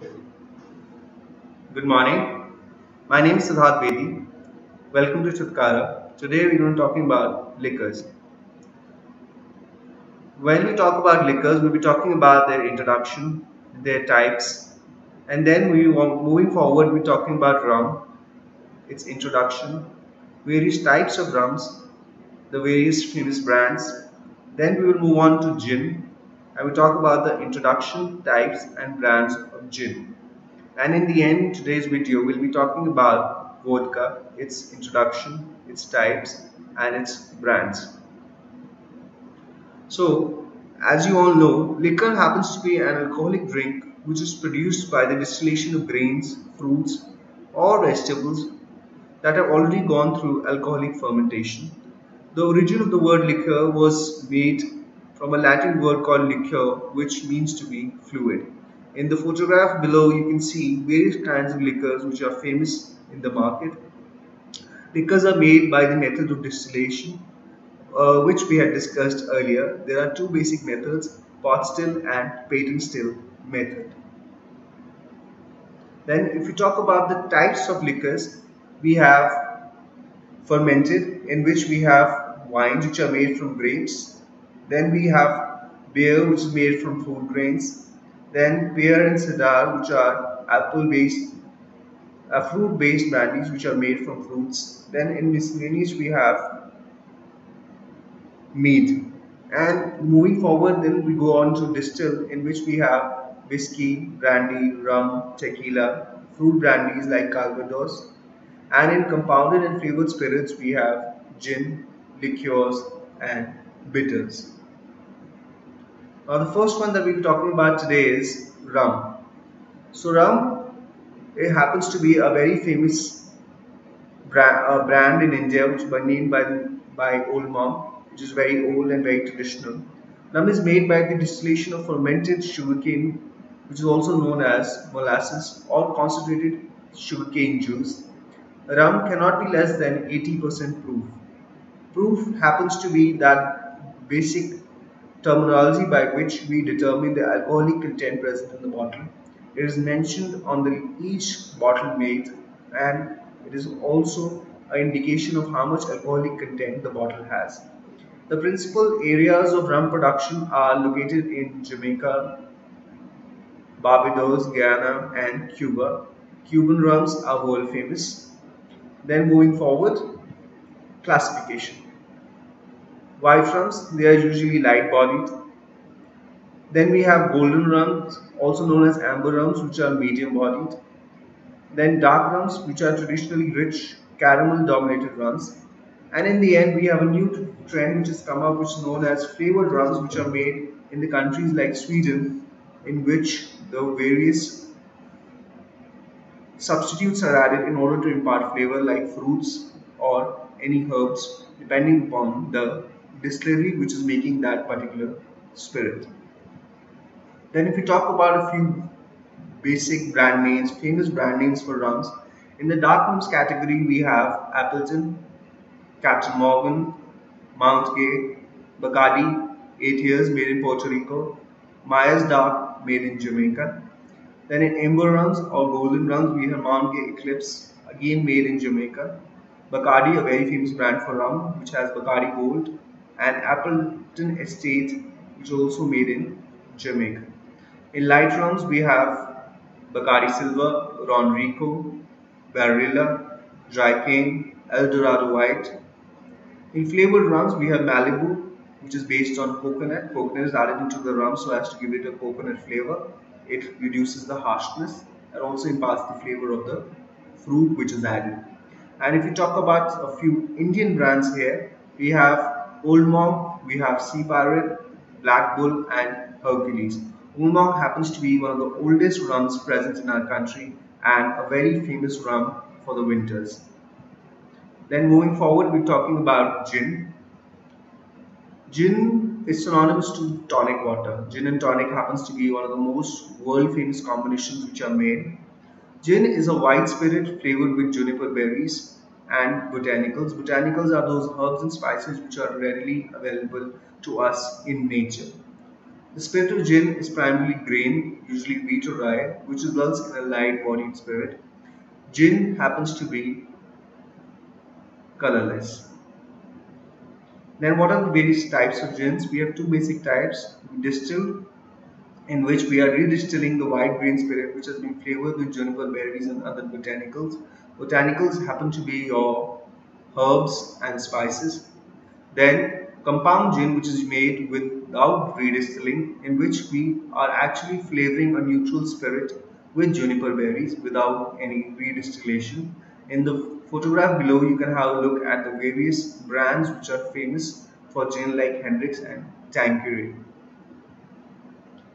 Good morning. My name is Siddharth Bedi. Welcome to Chitkara. Today we're going to be talking about liquors. When we talk about liquors, we'll be talking about their introduction, their types, and then we want moving forward, we're talking about rum, its introduction, various types of rums, the various famous brands. Then we will move on to gin, and will talk about the introduction, types, and brands of gin. And in the end, today's video, we'll be talking about vodka, its introduction, its types, and its brands. So, as you all know, liquor happens to be an alcoholic drink which is produced by the distillation of grains, fruits, or vegetables that have already gone through alcoholic fermentation. The origin of the word liquor was made from a Latin word called liquor, which means to be fluid. In the photograph below, you can see various kinds of liquors which are famous in the market. Liquors are made by the method of distillation, uh, which we had discussed earlier. There are two basic methods, pot still and patent still method. Then if we talk about the types of liquors, we have fermented in which we have wines which are made from grapes. Then we have beer which is made from fruit grains then pear and cider, which are apple-based, uh, fruit-based brandies, which are made from fruits. Then in miscellaneous we have mead. And moving forward, then we go on to distill, in which we have whiskey, brandy, rum, tequila, fruit brandies like Calvados. And in compounded and flavored spirits, we have gin, liqueurs, and bitters. Now the first one that we'll be talking about today is rum. So rum, it happens to be a very famous brand, uh, brand in India which was named by, by Old Monk, which is very old and very traditional. Rum is made by the distillation of fermented sugarcane, which is also known as molasses or concentrated sugarcane juice. Rum cannot be less than 80% proof. Proof happens to be that basic terminology by which we determine the alcoholic content present in the bottle. It is mentioned on the each bottle made and it is also an indication of how much alcoholic content the bottle has. The principal areas of rum production are located in Jamaica, Barbados, Guyana and Cuba. Cuban rums are world famous. Then moving forward, classification. Rums, they are usually light bodied. Then we have golden rums, also known as amber rums, which are medium bodied. Then dark rums, which are traditionally rich, caramel dominated rums. And in the end, we have a new trend which has come up, which is known as flavored rums, which are made in the countries like Sweden, in which the various substitutes are added in order to impart flavor like fruits or any herbs depending upon the distillery which is making that particular spirit. Then if we talk about a few basic brand names, famous brand names for rums, in the dark rums category we have Appleton, Captain Morgan, Mount Gay, Bacardi, 8 years made in Puerto Rico, Myers Dark made in Jamaica. Then in Amber rums or Golden rums we have Mount Gay Eclipse again made in Jamaica. Bacardi, a very famous brand for rum, which has Bacardi Gold, and Appleton Estate which is also made in Jamaica. In light rums we have Bacardi Silver, Ronrico, Barilla, Dry Cane, El Dorado White. In flavored rums we have Malibu which is based on coconut. Coconut is added into the rum so as to give it a coconut flavor. It reduces the harshness and also imparts the flavor of the fruit which is added. And if we talk about a few Indian brands here, we have Old Monk, we have Sea Pirate, Black Bull and Hercules. Old Monk happens to be one of the oldest rums present in our country and a very famous rum for the winters. Then moving forward, we're talking about gin. Gin is synonymous to tonic water. Gin and tonic happens to be one of the most world famous combinations which are made. Gin is a white spirit flavored with juniper berries and botanicals. Botanicals are those herbs and spices which are readily available to us in nature. The spirit of gin is primarily grain, usually wheat or rye, which results in a light-bodied spirit. Gin happens to be colorless. Then what are the various types of gins? We have two basic types, distilled in which we are redistilling the white grain spirit which has been flavored with juniper berries and other botanicals. Botanicals happen to be your herbs and spices. Then compound gin which is made without redistilling in which we are actually flavoring a neutral spirit with juniper berries without any redistillation. In the photograph below you can have a look at the various brands which are famous for gin like Hendrick's and Tanqueray.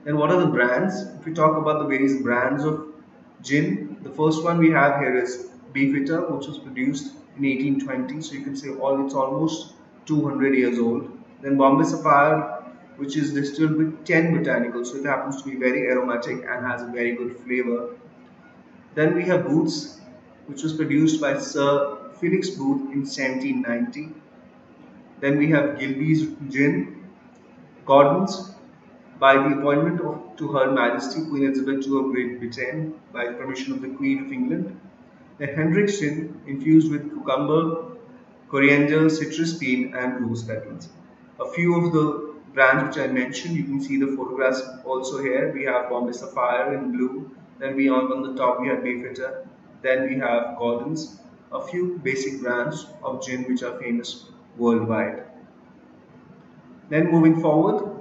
Then what are the brands? If we talk about the various brands of gin, the first one we have here is Beefeater which was produced in 1820 so you can say all it's almost 200 years old. Then Bombay Sapphire which is distilled with 10 botanicals so it happens to be very aromatic and has a very good flavor. Then we have Booth's, which was produced by Sir Felix Booth in 1790. Then we have Gilbey's Gin, Gordon's by the appointment of to Her Majesty Queen Elizabeth II of Great Britain by the permission of the Queen of England. The Hendrick's Gin infused with cucumber, coriander, citrus bean and rose petals. A few of the brands which I mentioned, you can see the photographs also here. We have Bombay Sapphire in blue. Then beyond on the top we have Beefeater then we have Gordon's, a few basic brands of gin which are famous worldwide. Then moving forward,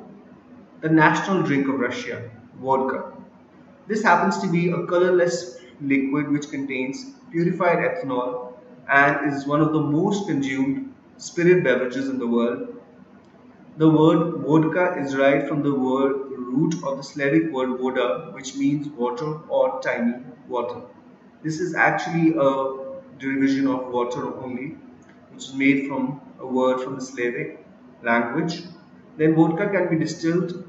the national drink of Russia, vodka. This happens to be a colorless liquid which contains purified ethanol and is one of the most consumed spirit beverages in the world. The word vodka is derived from the word root of the Slavic word voda which means water or tiny water. This is actually a derivation of water only, which is made from a word from the Slavic language. Then vodka can be distilled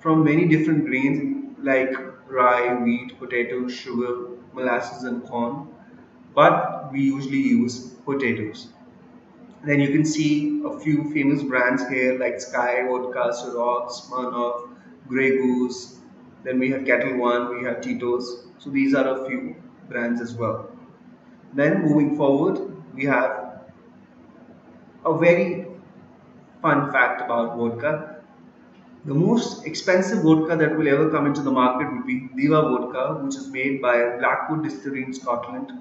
from many different grains like rye, wheat, potatoes, sugar, molasses and corn. But we usually use potatoes. Then you can see a few famous brands here like Skyy, Vodka, Ciroc, Smirnoff, Grey Goose. Then we have Ketel One, we have Tito's. So these are a few brands as well. Then moving forward, we have a very fun fact about vodka. The most expensive vodka that will ever come into the market would be Diva vodka, which is made by Blackwood Distillery in Scotland.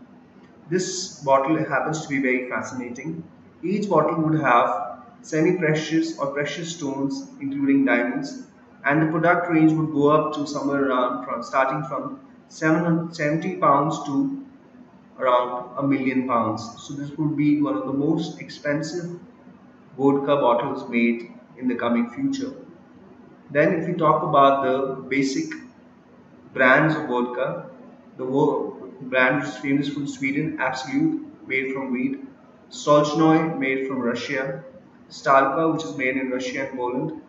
This bottle happens to be very fascinating. Each bottle would have semi-precious or precious stones, including diamonds, and the product range would go up to somewhere around from starting from 770 pounds to around a million pounds. So this would be one of the most expensive vodka bottles made in the coming future. Then if we talk about the basic brands of vodka, the brand which is famous from Sweden, Absolut, made from wheat, Stolchnoi, made from Russia, Starka, which is made in Russia and Poland,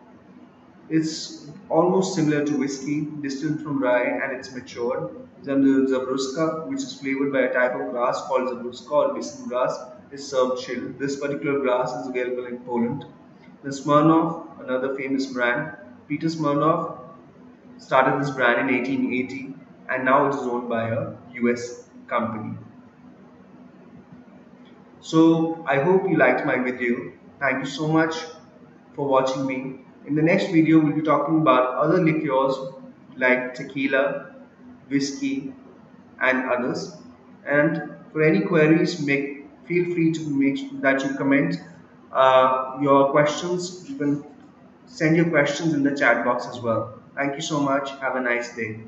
it's almost similar to whiskey, distilled from rye and it's matured. Then the Zabruska, which is flavored by a type of grass called Zabruska or bison grass, is served chilled. This particular grass is available in Poland. The Smirnoff, another famous brand, Peter Smirnoff started this brand in 1880 and now it is owned by a US company. So I hope you liked my video. Thank you so much for watching me. In the next video, we'll be talking about other liqueurs like tequila, whiskey, and others. And for any queries, make feel free to make that you comment uh, your questions. You can send your questions in the chat box as well. Thank you so much. Have a nice day.